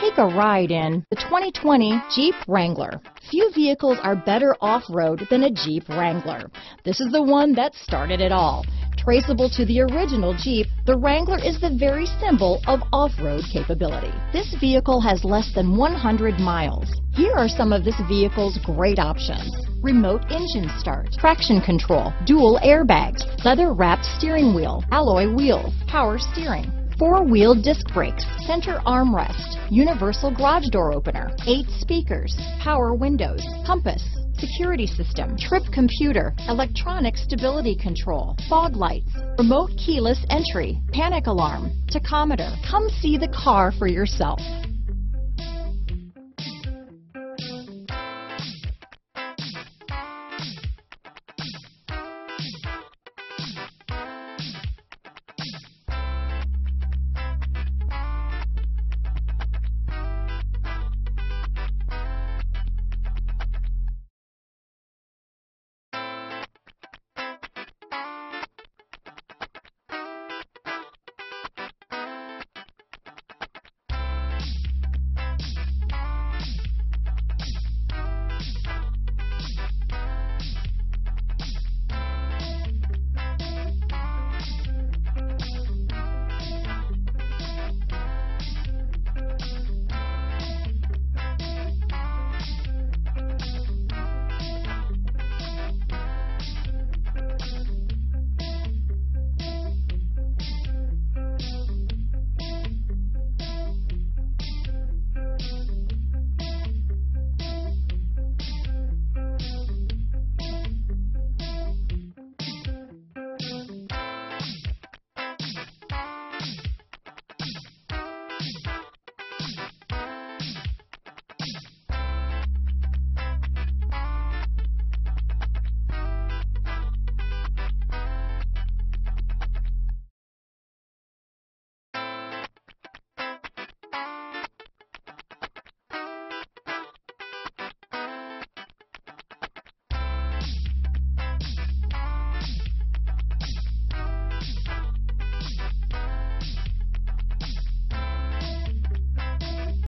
Take a ride in the 2020 Jeep Wrangler. Few vehicles are better off-road than a Jeep Wrangler. This is the one that started it all. Traceable to the original Jeep, the Wrangler is the very symbol of off-road capability. This vehicle has less than 100 miles. Here are some of this vehicle's great options. Remote engine start, traction control, dual airbags, leather wrapped steering wheel, alloy wheels, power steering, four-wheel disc brakes, center armrest, universal garage door opener, eight speakers, power windows, compass, security system, trip computer, electronic stability control, fog lights, remote keyless entry, panic alarm, tachometer. Come see the car for yourself.